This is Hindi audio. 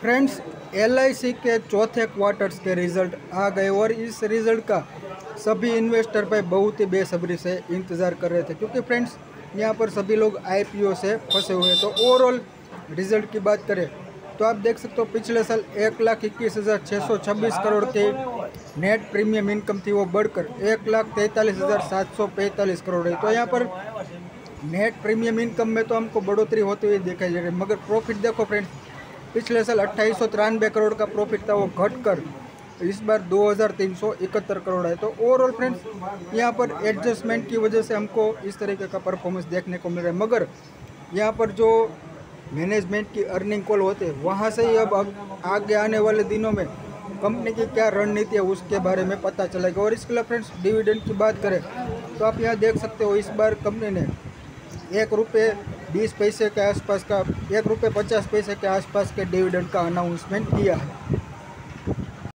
फ्रेंड्स एलआईसी के चौथे क्वार्टर्स के रिज़ल्ट आ गए और इस रिज़ल्ट का सभी इन्वेस्टर पे बहुत ही बेसब्री से इंतज़ार कर रहे थे। क्योंकि फ्रेंड्स, यहाँ पर सभी लोग आईपीओ से फंसे हुए हैं। तो ओवरऑल रिज़ल्ट की बात करें तो आप देख सकते हो पिछले साल एक लाख इक्कीस हज़ार छः सौ छब्बीस करोड़ की नेट प्रीमियम इनकम थी वो बढ़कर एक लाख तैंतालीस हज़ार सात सौ पैंतालीस करोड़ है। तो यहाँ पर नेट प्रीमियम इनकम में तो हमको बढ़ोतरी होती हुई दिखाई दे रही है। मगर प्रॉफिट देखो फ्रेंड्स पिछले साल अट्ठाईस करोड़ का प्रॉफिट था, वो घट कर इस बार दो हज़ार तीन सौ इकहत्तर करोड़ है। तो ओवरऑल फ्रेंड्स यहाँ पर एडजस्टमेंट की वजह से हमको इस तरीके का परफॉर्मेंस देखने को मिल रहा है। मगर यहाँ पर जो मैनेजमेंट की अर्निंग कॉल होते हैं, वहाँ से ही अब आगे आने वाले दिनों में कंपनी की क्या रणनीति है, उसके बारे में पता चलेगा। और इसके लिए फ्रेंड्स डिविडेंड की बात करें तो आप यहाँ देख सकते हो, इस बार कंपनी ने एक रुपये बीस पैसे के आसपास का, एक रुपये पचास पैसे के आसपास के डिविडेंड का अनाउंसमेंट किया है।